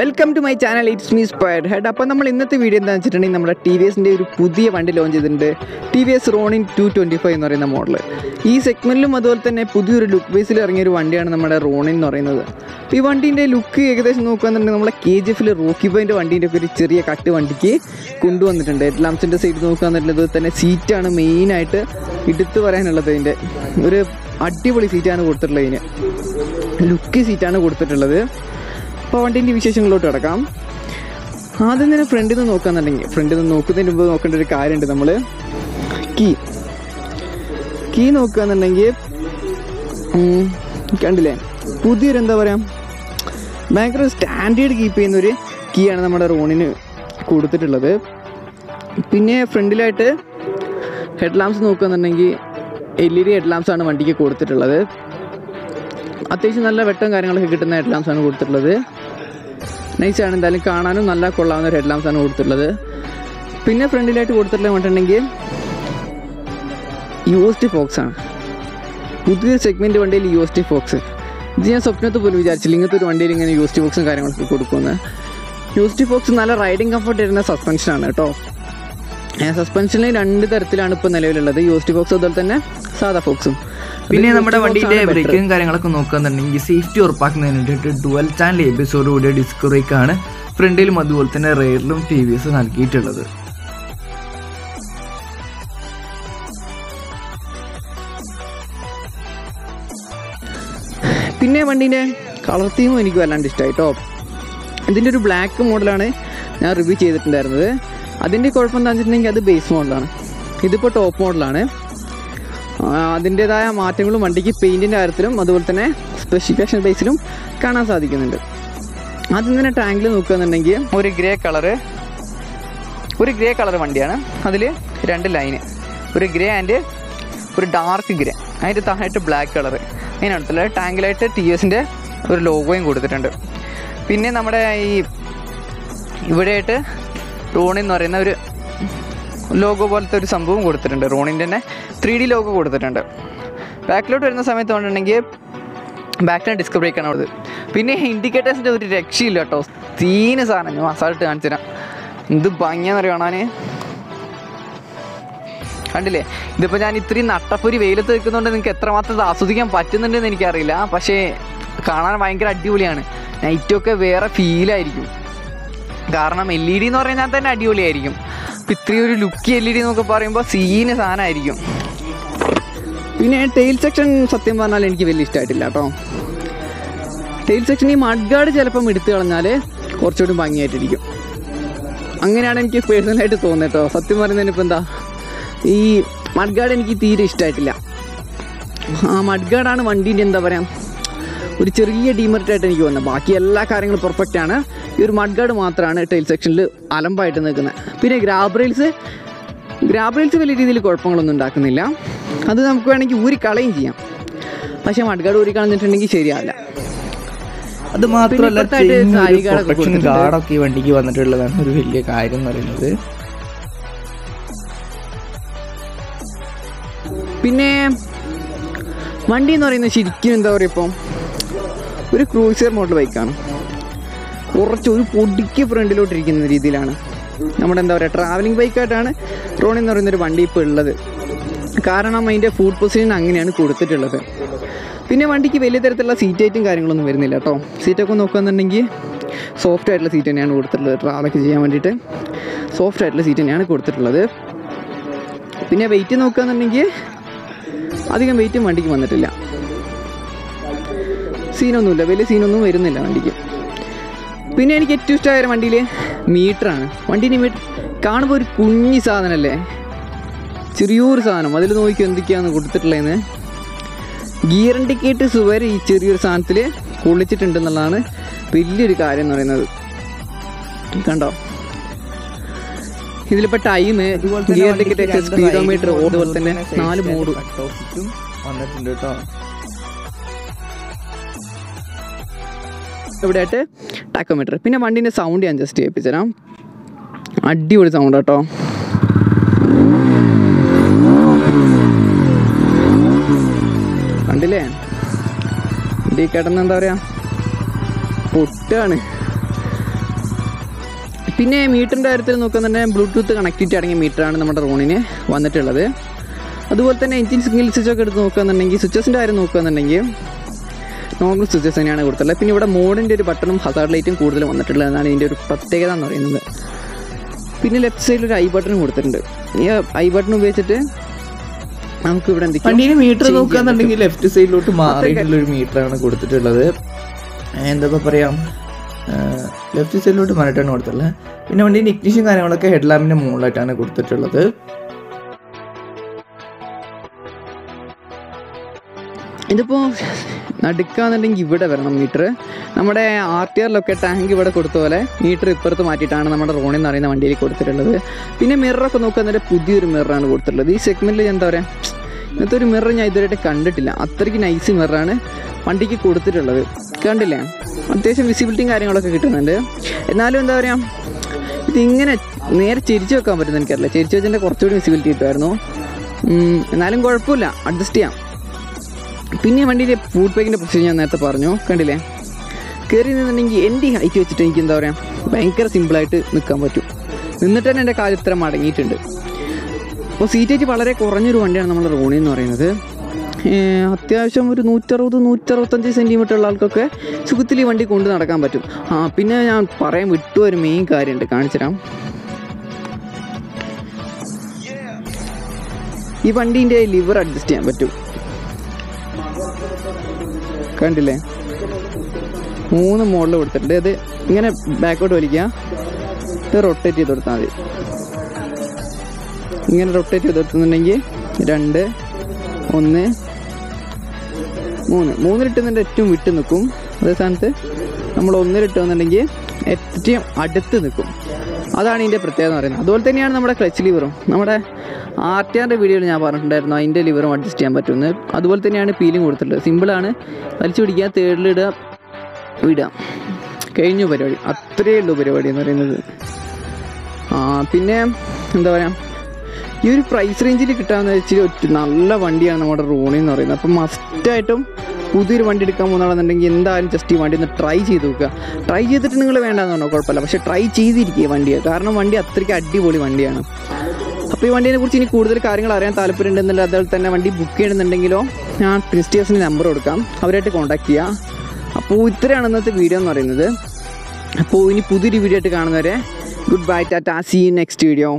Welcome to my channel it's me spired head അപ്പോൾ നമ്മൾ ഇന്നത്തെ വീഡിയോ എന്താണെന്ന് വെച്ചിട്ടുണ്ടെങ്കിൽ നമ്മുടെ ടി വി എസിന്റെ ഒരു പുതിയ വണ്ടി ലോഞ്ച് ചെയ്തിട്ടുണ്ട്. T V S Ronin two twenty five എന്ന് പറയുന്ന മോഡൽ ഈ സെഗ്മെന്റിലും അതുപോലെ തന്നെ പുതിയൊരു ലുക്ക് ബേസിൽ ഇറങ്ങിയ ഒരു വണ്ടിയാണ് നമ്മുടെ റോണിൻ എന്ന് പറയുന്നത്. ഈ വണ്ടീന്റെ ലുക്ക് ഏകദേശം നോക്കുകയാണെന്നുണ്ടെങ്കിൽ നമ്മുടെ കെ ജി എഫിൽ റോക്കി ബോയിന്റെ വണ്ടീന്റെ ഒക്കെ ഒരു ചെറിയ കട്ട് വണ്ടിക്ക് കൊണ്ടുവന്നിട്ടുണ്ട്. ഹെഡ് ലാംസിന്റെ സൈഡ് നോക്കുകയാണെന്നുണ്ടെങ്കിൽ അതുപോലെ തന്നെ സീറ്റാണ് മെയിനായിട്ട് എടുത്തു പറയാനുള്ളത് അതിന്റെ ഒരു അടിപൊളി സീറ്റാണ് കൊടുത്തിട്ടുള്ളത് ഇതിന്. ലുക്കി സീറ്റാണ് കൊടുത്തിട്ടുള്ളത്. അപ്പോൾ വിശേഷങ്ങളോട്ട് വിശേഷങ്ങളിലോട്ട് കിടക്കാം. ആദ്യം തന്നെ ഫ്രണ്ടിൽ നിന്ന് നോക്കാന്നുണ്ടെങ്കിൽ ഫ്രണ്ടിൽ നിന്ന് നോക്കുന്നതിന് മുമ്പ് നോക്കേണ്ട ഒരു കാര്യമുണ്ട് നമ്മൾ. കീ. കീ നോക്കുകയെന്നുണ്ടെങ്കിൽ കണ്ടില്ലേ? പുതിയൊരു എന്താ പറയുക ഭയങ്കര സ്റ്റാൻഡേർഡ് കീപ്പ് ചെയ്യുന്നൊരു കീ ആണ് നമ്മുടെ റോണിന് കൊടുത്തിട്ടുള്ളത്. പിന്നെ ഫ്രണ്ടിലായിട്ട് ഹെഡ് ലാംപ്സ് നോക്കുകയെന്നുണ്ടെങ്കിൽ എൽ ഇ ഡി ഹെഡ് ആണ് വണ്ടിക്ക് കൊടുത്തിട്ടുള്ളത്. അത്യാവശ്യം നല്ല വെട്ടം കാര്യങ്ങളൊക്കെ കിട്ടുന്ന ഹെഡ് ആണ് കൊടുത്തിട്ടുള്ളത്. നൈസാണ് എന്തായാലും കാണാനും നല്ല കൊള്ളാവുന്ന ഒരു ഹെഡ് ലാംപ്സ് ആണ് കൊടുത്തിട്ടുള്ളത്. പിന്നെ ഫ്രണ്ടിലായിട്ട് കൊടുത്തിട്ടുള്ളത് പറഞ്ഞിട്ടുണ്ടെങ്കിൽ യൂസ്റ്റി ഫോക്സ് ആണ്. പുതിയൊരു സെഗ്മെന്റ് വണ്ടിയിൽ യൂസ്റ്റി ഫോക്സ് ഇത് ഞാൻ സ്വപ്നത്തിൽ പോലും വിചാരിച്ചില്ല ഇങ്ങനത്തെ ഒരു വണ്ടിയിൽ ഇങ്ങനെ യൂസ്റ്റി ഫോക്സും കാര്യങ്ങളൊക്കെ കൊടുക്കുന്നത് യൂസ്റ്റി ഫോക്സ് നല്ല റൈഡിങ് കംഫർട്ട് വരുന്ന സസ്പെൻഷനാണ് കേട്ടോ. സസ്പെൻഷനിൽ രണ്ട് തരത്തിലാണ് ഇപ്പോൾ നിലവിലുള്ളത്. യൂസ്റ്റി ഫോക്സ് അതുപോലെ തന്നെ സാധാ ഫോക്സും പിന്നെ നമ്മുടെ വണ്ടിയിലെ ബ്രേക്കും കാര്യങ്ങളൊക്കെ നോക്കുകയാണെന്നുണ്ടെങ്കിൽ സേഫ്റ്റി ഉറപ്പാക്കുന്നതിന് വേണ്ടിയിട്ട് ഡുവൽ ചാനൽ എപ്പിസോഡ് കൂടിയ ഡിസ്ക് ബ്രേക്കാണ് ഫ്രണ്ടിലും അതുപോലെ തന്നെ റെയറിലും ടി വി എസ് നൽകിയിട്ടുള്ളത്. പിന്നെ വണ്ടീന്റെ കളർ തീമും എനിക്ക് വല്ലാണ്ട് ഇഷ്ടമായി കേട്ടോ ഇതിന്റെ ഒരു ബ്ലാക്ക് മോഡലാണ് ഞാൻ റിവ്യൂ ചെയ്തിട്ടുണ്ടായിരുന്നത്. അതിന്റെ കുഴപ്പം എന്താ വെച്ചിട്ടുണ്ടെങ്കിൽ അത് ബേസ് മോഡലാണ് ഇതിപ്പോൾ ടോപ്പ് മോഡലാണ് അതിന്റെതായ മാറ്റങ്ങളും വണ്ടിക്ക് പെയിന്റിന്റെ കാര്യത്തിലും അതുപോലെ തന്നെ സ്പെസിഫിക്കേഷൻ ബേസിലും കാണാൻ സാധിക്കുന്നുണ്ട്. ആദ്യം തന്നെ ടാങ്കിൽ നോക്കുകയെന്നുണ്ടെങ്കിൽ ഒരു ഗ്രേ കളറ് ഒരു ഗ്രേ കളർ വണ്ടിയാണ്. അതിൽ രണ്ട് ലൈന് ഒരു ഗ്രേ ആൻഡ് ഒരു ഡാർക്ക് ഗ്രേ അതിന്റെ താഴായിട്ട് ബ്ലാക്ക് കളർ അതിനടുത്തുള്ള ടാങ്കിലായിട്ട് ടി എസിന്റെ ഒരു ലോഗോയും കൊടുത്തിട്ടുണ്ട്. പിന്നെ നമ്മുടെ ഈ ഇവിടെയായിട്ട് റോണിന്ന് പറയുന്ന ഒരു ലോഗോ പോലത്തെ ഒരു സംഭവം കൊടുത്തിട്ടുണ്ട്. റോണിന്റെ തന്നെ ത്രീ ഡി ലോഗോ കൊടുത്തിട്ടുണ്ട്. ബാക്കിലോട്ട് വരുന്ന സമയത്ത് കൊണ്ടുണ്ടെങ്കിൽ ബാക്കിലാണ് ഡിസ്ക് ബ്രേക്കാണ് ഉള്ളത്. പിന്നെ ഇൻഡിക്കേറ്റേഴ്സിന്റെ ഒരു രക്ഷയില്ല കേട്ടോ. തീന് സാധനം. ഞാൻ മസാലിട്ട് കാണിച്ചു എന്ത് ഭംഗിയാണെന്ന് കാണാൻ കണ്ടില്ലേ? ഇതിപ്പോൾ ഞാൻ ഇത്രയും നട്ടപ്പൊരി വെയിലത്ത് നിൽക്കുന്നതുകൊണ്ട് നിങ്ങൾക്ക് എത്രമാത്രം ആസ്വദിക്കാൻ പറ്റുന്നുണ്ടെന്ന് എനിക്കറിയില്ല. പക്ഷേ കാണാൻ ഭയങ്കര അടിപൊളിയാണ്. നൈറ്റൊക്കെ വേറെ ഫീലായിരിക്കും കാരണം എൽ ഇ ഡി എന്ന് പറഞ്ഞാൽ തന്നെ അടിപൊളിയായിരിക്കും. ഇത്രയും ഒരു ലുക്കി എൽ ഇ ഡി എന്നൊക്കെ പറയുമ്പോൾ സീന് സാധനമായിരിക്കും പിന്നെ ടെയിൽ സെക്ഷൻ സത്യം പറഞ്ഞാൽ എനിക്ക് വലിയ ഇഷ്ടമായിട്ടില്ല കേട്ടോ. ടെയിൽ സെക്ഷൻ ഈ മഡ്ഗാർഡ് ചിലപ്പം എടുത്തു കളഞ്ഞാൽ കുറച്ചുകൂടി ഭംഗിയായിട്ടിരിക്കും. അങ്ങനെയാണ് എനിക്ക് പേഴ്സണലായിട്ട് തോന്നുന്നത് കേട്ടോ. സത്യം പറയുന്നതിന് ഇപ്പം എന്താ ഈ മഡ്ഗാർഡ് എനിക്ക് തീരെ ഇഷ്ടമായിട്ടില്ല ആ മഡ്ഗാർഡാണ് വണ്ടീന്റെ എന്താ പറയുക ഒരു ചെറിയ ഡീമെറിറ്റായിട്ട് എനിക്ക് തോന്നുന്നത് ബാക്കി എല്ലാ കാര്യങ്ങളും പെർഫെക്റ്റ് ആണ്. ഈ ഒരു മഡ്ഗാർഡ് മാത്രമാണ് ടൈൽ സെക്ഷനിൽ അലമ്പായിട്ട് നിൽക്കുന്നത്. പിന്നെ ഗ്രാബ്രൈൽസ് ഗ്രാബ്രൈൽസ് വലിയ രീതിയിൽ കുഴപ്പങ്ങളൊന്നും ഉണ്ടാക്കുന്നില്ല. അത് നമുക്ക് വേണമെങ്കിൽ ഊരി കളയും ചെയ്യാം. പക്ഷേ മഡ്ഗാർഡ് ഊരി കളഞ്ഞിട്ടുണ്ടെങ്കിൽ ശരിയാവില്ല. അത് മാത്രമല്ല പ്രൊട്ടക്ഷൻ. ഗാർഡൊക്കെ ഈ വണ്ടിക്ക് വന്നിട്ടുള്ളതാണ് ഒരു വലിയ കാര്യം എന്ന് പറയുന്നത്. പിന്നെ വണ്ടി എന്ന് പറയുന്നത് ശരിക്കും എന്താ പറയുക ഇപ്പം ഒരു ക്രൂസർ മോഡൽ ബൈക്കാണ്. കുറച്ച് ഒരു പൊടിക്ക് ഫ്രണ്ടിലോട്ട് ഇരിക്കുന്ന രീതിയിലാണ്. നമ്മുടെ എന്താ പറയുക ട്രാവലിംഗ് ബൈക്കായിട്ടാണ് റോണി എന്ന് പറയുന്നൊരു വണ്ടി ഇപ്പോൾ ഉള്ളത്. കാരണം അതിന്റെ ഫുഡ് പൊസിഷൻ അങ്ങനെയാണ് കൊടുത്തിട്ടുള്ളത്. പിന്നെ വണ്ടിക്ക് വലിയ തരത്തിലുള്ള സീറ്റ് ഐറ്റും കാര്യങ്ങളൊന്നും വരുന്നില്ല കേട്ടോ. സീറ്റൊക്കെ നോക്കുകയെന്നുണ്ടെങ്കിൽ സോഫ്റ്റ് ആയിട്ടുള്ള സീറ്റ് തന്നെയാണ് കൊടുത്തിട്ടുള്ളത്. ട്രാവലൊക്കെ ചെയ്യാൻ വേണ്ടിയിട്ട് സോഫ്റ്റ് ആയിട്ടുള്ള സീറ്റ് തന്നെയാണ് കൊടുത്തിട്ടുള്ളത്. പിന്നെ വെയിറ്റ് നോക്കുകയെന്നുണ്ടെങ്കിൽ അധികം വെയിറ്റും വണ്ടിക്ക് വന്നിട്ടില്ല. സീനൊന്നുമില്ല. വലിയ സീനൊന്നും വരുന്നില്ല വണ്ടിക്ക്. പിന്നെ എനിക്ക് ഏറ്റവും ഇഷ്ടമായ വണ്ടിയിൽ മീറ്ററാണ്. വണ്ടീന്റെ മീറ്റർ കാണുമ്പോൾ ഒരു കുഞ്ഞി സാധനമല്ലേ ചെറിയൊരു സാധനം. അതിൽ നോക്കി എന്തൊക്കെയാണ് കൊടുത്തിട്ടുള്ളതെന്ന്. ഗിയർ ഇൻഡിക്കേറ്റേഴ്സ് വരെ ഈ ചെറിയൊരു സാധനത്തിൽ കുളിച്ചിട്ടുണ്ടെന്നുള്ളതാണ് വലിയൊരു കാര്യം എന്ന് പറയുന്നത്. കണ്ടോ? ഇതിലിപ്പോൾ ടൈം ഗിയർ ഇൻഡിക്കേറ്റർ സ്പീഡോമീറ്റർ അതുപോലെ തന്നെ നാല് മോഡ്. വന്നിട്ടുണ്ട് കേട്ടോ. ഇവിടെ ആയിട്ട് ടാക്കോമീറ്റർ. പിന്നെ വണ്ടീന്റെ സൗണ്ട് ഞാൻ ജസ്റ്റ് ചെയ്യിപ്പിച്ചുതരാം തരാം അടിപൊളി സൗണ്ട് കേട്ടോ കണ്ടില്ലേ? വണ്ടി കിടന്ന് എന്താ പറയുക പൊട്ടാണ്. പിന്നെ മീറ്ററിന്റെ കാര്യത്തിൽ നോക്കുന്നുണ്ടെങ്കിൽ ബ്ലൂടൂത്ത് കണക്റ്റിവിറ്റി അടങ്ങിയ മീറ്ററാണ് നമ്മുടെ റോണിന് വന്നിട്ടുള്ളത്. അതുപോലെ തന്നെ എഞ്ചിൻ സിഗ്നൽ സ്വിച്ച് ഒക്കെ എടുത്ത് നോക്കുകയെന്നുണ്ടെങ്കിൽ സ്വിച്ചസിന്റെ കാര്യം നോക്കുകയെന്നുണ്ടെങ്കിൽ നോർമൽ സ്വിച്ചസ് തന്നെയാണ് കൊടുത്തുള്ളത് പിന്നെ ഇവിടെ മോഡിന്റെ ഒരു ബട്ടണും ഹസാർഡ് ലൈറ്റും കൂടുതൽ വന്നിട്ടുള്ളത് എന്നാണ് ഇതിന്റെ ഒരു പ്രത്യേകത എന്ന് പറയുന്നത്. പിന്നെ ലെഫ്റ്റ് സൈഡിൽ ഒരു ഐ ബട്ടൺ കൊടുത്തിട്ടുണ്ട്. ഈ ഐ ബട്ടൺ ഉപയോഗിച്ചിട്ട് നമുക്ക് ഇവിടെ വണ്ടിയിൽ മീറ്റർ നോക്കുകയാണെന്നുണ്ടെങ്കിൽ ലെഫ്റ്റ് സൈഡിലോട്ട് മാറിയിട്ടുള്ള ഒരു ആണ് കൊടുത്തിട്ടുള്ളത്. എന്താ പറയാ ലെഫ്റ്റ് സൈഡിലോട്ട് മാറിയിട്ടാണ് കൊടുത്തിട്ടുള്ളത്. പിന്നെ വണ്ടീന്റെ ഇഗ്നിഷൻ കാര്യങ്ങളൊക്കെ ഹെഡ് ലാമ്പിന്റെ മുകളിലായിട്ടാണ് കൊടുത്തിട്ടുള്ളത്. ഇതിപ്പോൾ നടുക്കാന്നുണ്ടെങ്കിൽ ഇവിടെ വരണം മീറ്റർ നമ്മുടെ ആർ ടി ആറിലൊക്കെ ടാങ്ക് ഇവിടെ കൊടുത്ത പോലെ മീറ്റർ ഇപ്പുറത്ത് മാറ്റിയിട്ടാണ് നമ്മുടെ റോണിൽ എന്ന് പറയുന്ന വണ്ടിയിൽ കൊടുത്തിട്ടുള്ളത്. പിന്നെ മിററൊക്കെ നോക്കുകയാണെങ്കിൽ പുതിയൊരു മിററാണ് കൊടുത്തിട്ടുള്ളത്. ഈ സെഗ്മെന്റിൽ എന്താ പറയുക ഇങ്ങനത്തെ ഒരു മിറർ ഞാൻ ഇതുവരെ കണ്ടിട്ടില്ല. അത്രയ്ക്ക് നൈസ് മിററാണ് വണ്ടിക്ക് കൊടുത്തിട്ടുള്ളത്. കണ്ടില്ലേ? അത്യാവശ്യം വിസിബിലിറ്റിയും കാര്യങ്ങളൊക്കെ കിട്ടുന്നുണ്ട്. എന്നാലും എന്താ പറയുക ഇതിങ്ങനെ നേരെ ചിരിച്ചു വെക്കാൻ പറ്റുന്ന എനിക്കറിയില്ല. ചിരിച്ചു വെച്ചതിന്റെ കുറച്ചുകൂടി വിസിബിലിറ്റി കിട്ടുമായിരുന്നു. എന്നാലും കുഴപ്പമില്ല. അഡ്ജസ്റ്റ് ചെയ്യാം. പിന്നെ വണ്ടിയിലെ ഫുഡ് പാക്കിന്റെ പ്രശ്നം ഞാൻ നേരത്തെ പറഞ്ഞു. കണ്ടില്ലേ? കയറി നിന്നുണ്ടെങ്കിൽ എന്റെ ഹൈറ്റ് വെച്ചിട്ട് എനിക്ക് എന്താ പറയുക ഭയങ്കര സിമ്പിളായിട്ട് നിൽക്കാൻ പറ്റും. നിന്നിട്ട് തന്നെ എന്റെ കാൽ മടങ്ങിയിട്ടുണ്ട്. അപ്പോൾ സീറ്റ് ഹൈറ്റ് വളരെ കുറഞ്ഞൊരു വണ്ടിയാണ് നമ്മൾ റോണി എന്ന് പറയുന്നത്. അത്യാവശ്യം ഒരു നൂറ്ററുപത് നൂറ്ററുപത്തഞ്ച് സെന്റിമീറ്റർ ഉള്ള ആൾക്കൊക്കെ സുഖത്തിൽ ഈ വണ്ടി കൊണ്ട് നടക്കാൻ പറ്റും. ആ പിന്നെ ഞാൻ പറയാൻ വിട്ടു ഒരു മെയിൻ കാര്യമുണ്ട്. കാണിച്ചുതരാം ഈ വണ്ടീന്റെ ലിവർ അഡ്ജസ്റ്റ് ചെയ്യാൻ പറ്റും. കണ്ടില്ലേ? മൂന്ന് മോഡൽ കൊടുത്തിട്ടുണ്ട്. അത് ഇങ്ങനെ ബാക്കോട്ട് വലിക്കുക. ഇത് റൊട്ടേറ്റ് ചെയ്ത് കൊടുത്താൽ മതി. ഇങ്ങനെ റൊട്ടേറ്റ് ചെയ്ത് കൊടുത്തുന്നുണ്ടെങ്കിൽ രണ്ട് ഒന്ന് മൂന്ന്. മൂന്നിലിട്ടുന്നുണ്ട് ഏറ്റവും വിട്ട് നിൽക്കും. അതേ സ്ഥാനത്ത് നമ്മൾ ഒന്നിലിട്ടുന്നുണ്ടെങ്കിൽ ഏറ്റവും അടുത്ത് നിൽക്കും. അതാണ് ഇതിന്റെ പ്രത്യേകത എന്ന് പറയുന്നത്. അതുപോലെ തന്നെയാണ് നമ്മുടെ ക്ലച്ച് ലീവറും നമ്മുടെ ആർ ടി ആറിന്റെ വീഡിയോയിൽ ഞാൻ പറഞ്ഞിട്ടുണ്ടായിരുന്നു അതിന്റെ ലിവറും അഡ്ജസ്റ്റ് ചെയ്യാൻ പറ്റുമെന്ന്. അതുപോലെ തന്നെയാണ് പീലിംഗ് കൊടുത്തിട്ടുള്ളത്. സിമ്പിളാണ് വലിച്ചു പിടിക്കുക തേർഡിലിടുക വിടുക. കഴിഞ്ഞു പരിപാടി. അത്രയേ ഉള്ളൂ പരിപാടി എന്ന് പറയുന്നത്. ആ പിന്നെ എന്താ പറയുക ഈ ഒരു പ്രൈസ് റേഞ്ചിൽ കിട്ടാമെന്ന് വെച്ചാൽ ഒറ്റ നല്ല വണ്ടിയാണ് നമ്മുടെ റോണി എന്ന് പറയുന്നത്. അപ്പം മസ്റ്റായിട്ടും പുതിയൊരു വണ്ടി എടുക്കാൻ പോകുന്നതാണെന്നുണ്ടെങ്കിൽ എന്തായാലും ജസ്റ്റ് ഈ വണ്ടി ഒന്ന് ട്രൈ ചെയ്ത് നോക്കുക. ട്രൈ ചെയ്തിട്ട് നിങ്ങൾ വേണ്ടാന്ന് പറഞ്ഞാൽ കുഴപ്പമില്ല. പക്ഷേ ട്രൈ ചെയ്തിരിക്കുക വണ്ടിയെ. കാരണം വണ്ടി അത്രയ്ക്ക് അടിപൊളി വണ്ടിയാണ്. അപ്പോൾ ഈ വണ്ടീനെ കുറിച്ച് ഇനി കൂടുതൽ കാര്യങ്ങൾ അറിയാൻ താല്പര്യമുണ്ടെന്നുണ്ട് അതുപോലെ തന്നെ വണ്ടി ബുക്ക് ചെയ്യണമെന്നുണ്ടെങ്കിലോ ഞാൻ ക്രിസ്റ്റിയസിന് നമ്പർ കൊടുക്കാം. അവരായിട്ട് കോൺടാക്ട് ചെയ്യാം. അപ്പോൾ ഇത്രയാണ് ഇന്നത്തെ വീഡിയോ എന്ന് പറയുന്നത്. അപ്പോൾ ഇനി പുതിയൊരു വീഡിയോ ആയിട്ട് കാണുന്നവരെ good bye tata see next video